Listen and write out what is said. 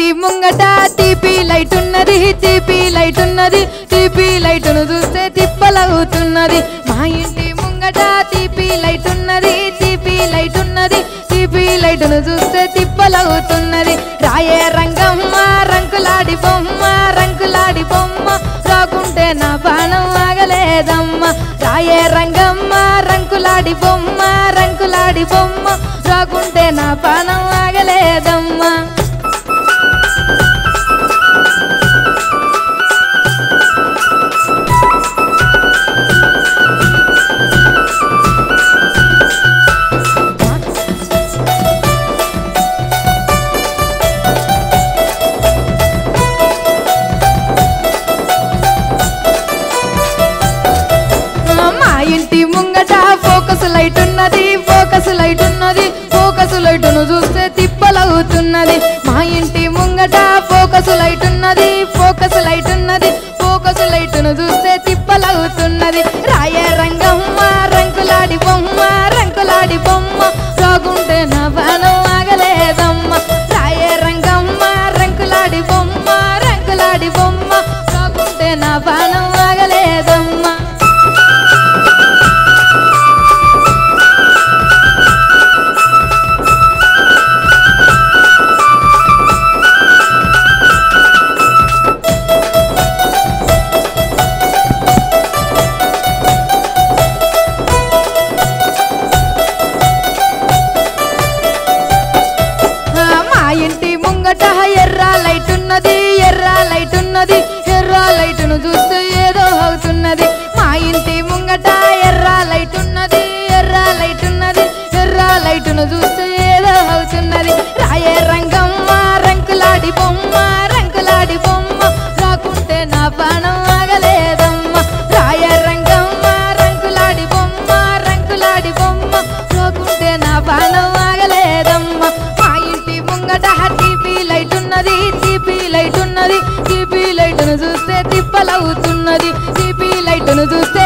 ముంగట? తీపి లైట్ ఉన్నది తీపి లైట్ ఉన్నది. టిపి లైట్ను చూస్తే తిప్పలవుతున్నది. మా ఇంటి ముంగట తీపి లైట్ ఉన్నది తీపి లైట్ ఉన్నది. టీపీ లైటును చూస్తే తిప్పలవుతున్నది. రాయే రంగమ్మ రంకులాడి బొమ్మ రంకులాడి బొమ్మ. రాకుంటే నా బాణం ఆగలేదమ్మ. రాయే రంగమ్మ రంకులాడి బొమ్మ రంకులాడి బొమ్మ. రాకుంటే నా బాణం ముంగట ఫోకస్ లైట్ ఉన్నది ఫోకస్ లైట్ ఉన్నది ఫోకస్ లైటును చూస్తే తిప్పలవుతున్నది. మా ఇంటి ముంగట ఫోకస్ లైట్ ఉన్నది ఫోకస్ లైట్ ముంగట ఎర్ర లైట్ ఉన్నది ఎర్ర లైట్ ఉన్నది ఎర్ర లైటును చూస్తే ఏదో అవుతున్నది. మా ఇంటి ముంగట ఎర్ర లైట్ ఉన్నది ఎర్ర లైట్ ఉన్నది ఎర్ర లైటును చూస్తే ఏదో అవుతున్నది. రాయే రంగమ్మ రంకులాడి బొమ్మ రంకులాడి బొమ్మ రాకుంటే నా బాణం ఆగలేదమ్మ. రాయే రంగమ్మ రంకులాడి బొమ్మ రంకులాడి బొమ్మ రాకుంటే నా బాణం ఆగలేదమ్మ. మా ఇంటి ముంగట టీపీ ఉన్నది. టీపీ లైట్ ఉన్నది. టీపీ లైట్ను చూస్తే తిప్పలవుతున్నది. టీపీ లైట్ను చూస్తే